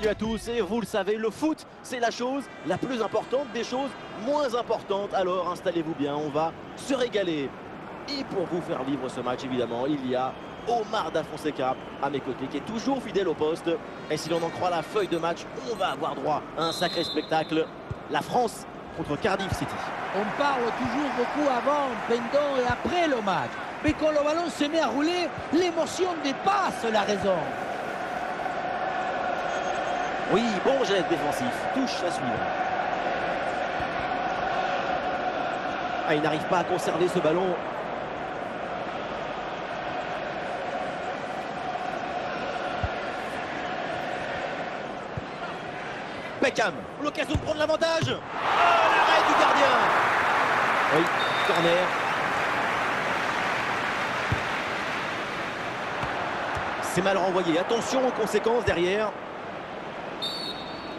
Salut à tous et vous le savez, le foot c'est la chose la plus importante des choses moins importantes. Alors installez-vous bien, on va se régaler. Et pour vous faire vivre ce match évidemment, il y a Omar Da Fonseca à mes côtés qui est toujours fidèle au poste. Et si l'on en croit la feuille de match, on va avoir droit à un sacré spectacle. La France contre Cardiff City. On parle toujours beaucoup avant, pendant et après le match. Mais quand le ballon se met à rouler, l'émotion dépasse la raison. Oui, bon geste défensif. Touche à suivre. Ah, il n'arrive pas à conserver ce ballon. Beckham, l'occasion de prendre l'avantage. Oh, l'arrêt du gardien. Oui, corner. C'est mal renvoyé. Attention aux conséquences derrière.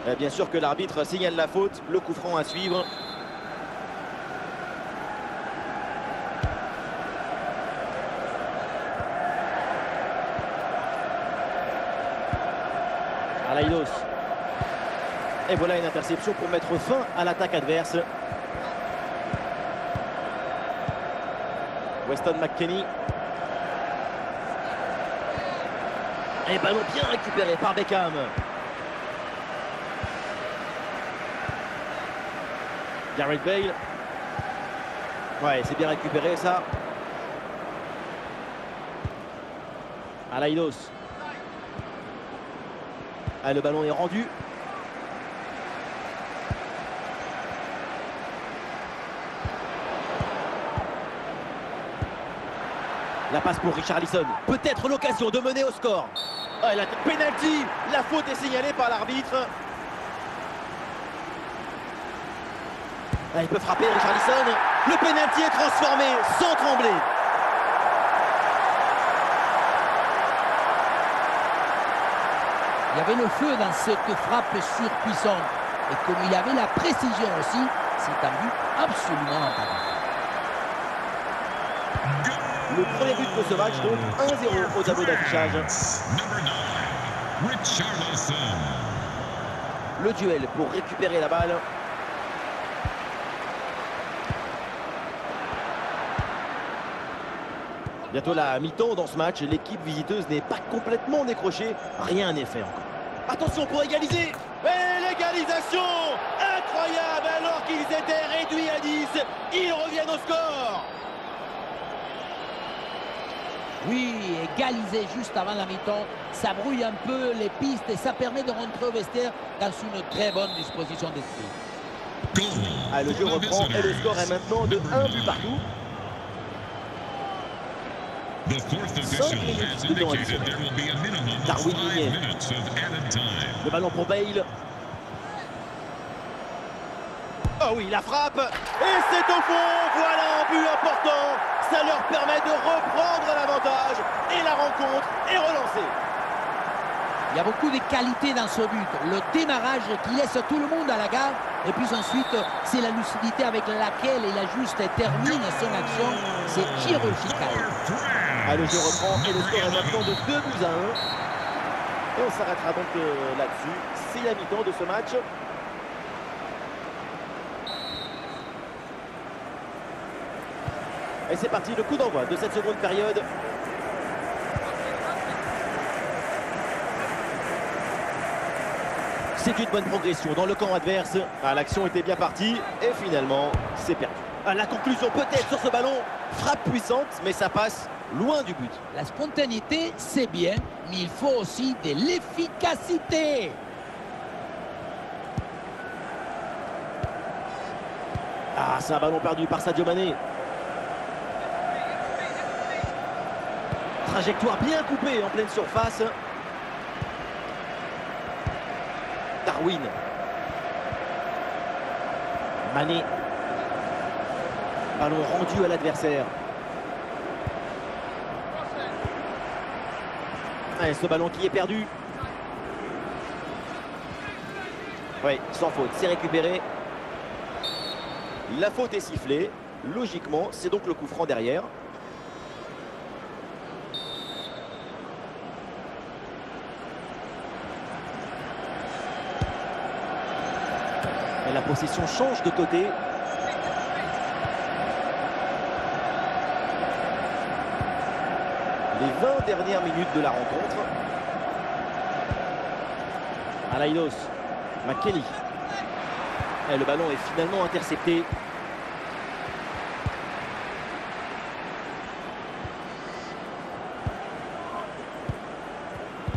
Euh, bien sûr que l'arbitre signale la faute, le coup franc à suivre. Alaïdos. Et voilà une interception pour mettre fin à l'attaque adverse. Weston McKennie. Et ballon bien récupéré par Beckham. Gareth Bale. Ouais, c'est bien récupéré ça. Alaïdos. Ah, le ballon est rendu. La passe pour Richarlison. Peut-être l'occasion de mener au score. Ah, la penalty. La faute est signalée par l'arbitre. Ah, il peut frapper Richarlison. Le penalty est transformé sans trembler. Il y avait le feu dans cette frappe surpuissante. Et comme il avait la précision aussi, c'est un but absolument imparable. Le premier but de ce match, donc 1-0 au tableau d'affichage. Le duel pour récupérer la balle. Bientôt la mi-temps dans ce match, l'équipe visiteuse n'est pas complètement décrochée, rien n'est fait encore. Attention pour égaliser Et l'égalisation Incroyable alors qu'ils étaient réduits à 10, ils reviennent au score Oui, égaliser juste avant la mi-temps, ça brouille un peu les pistes et ça permet de rentrer au vestiaire dans une très bonne disposition d'esprit. Ah, le jeu reprend et le score est maintenant de 1 but partout. 5 minutes de temps additionnel. Darwin Nunez. Le ballon pour Bale. Oh oui, la frappe Et c'est au fond Voilà un but important Ça leur permet de reprendre l'avantage et la rencontre est relancée. Il y a beaucoup de qualités dans ce but. Le démarrage qui laisse tout le monde à la gare. Et puis ensuite, c'est la lucidité avec laquelle il ajuste et termine son action. C'est chirurgical. Ah, le jeu reprend et le score est maintenant de 2 buts à 1. Et on s'arrêtera donc euh, là-dessus. C'est la mi-temps de ce match. Et c'est parti, le coup d'envoi de cette seconde période. C'est une bonne progression dans le camp adverse. Ah, L'action était bien partie et finalement, c'est perdu. Ah, la conclusion peut-être sur ce ballon. Frappe puissante, mais ça passe loin du but. La spontanéité, c'est bien, mais il faut aussi de l'efficacité. Ah, c'est un ballon perdu par Sadio Mané. Trajectoire bien coupée en pleine surface. Darwin. Mané. Ballon rendu à l'adversaire. Et ce ballon qui est perdu. Oui, sans faute, c'est récupéré. La faute est sifflée. Logiquement, c'est donc le coup franc derrière. Et la possession change de côté. Les 20 dernières minutes de la rencontre. Alaidos, McKelly. Et le ballon est finalement intercepté.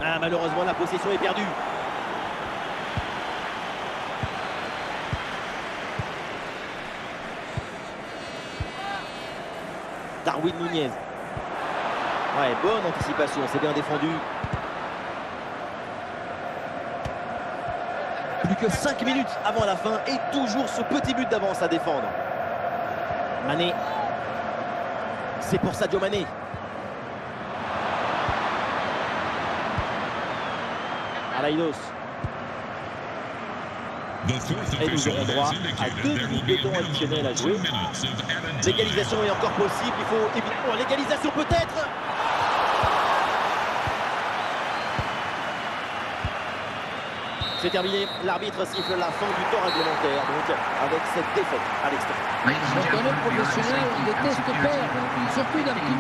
Ah, malheureusement, la possession est perdue. Darwin Nunez. Ouais, bonne anticipation, c'est bien défendu. Plus que 5 minutes avant la fin et toujours ce petit but d'avance à défendre. Mané. C'est pour Sadio Mané. Alaidos. Et nous aurons droit à deux minutes de temps additionnel à jouer. L'égalisation est encore possible. Il faut évidemment l'égalisation peut-être. C'est terminé. L'arbitre siffle la fin du temps réglementaire. Donc avec cette défaite à l'extérieur. Donc un homme professionnel, il déteste perdre, surtout d'un petit.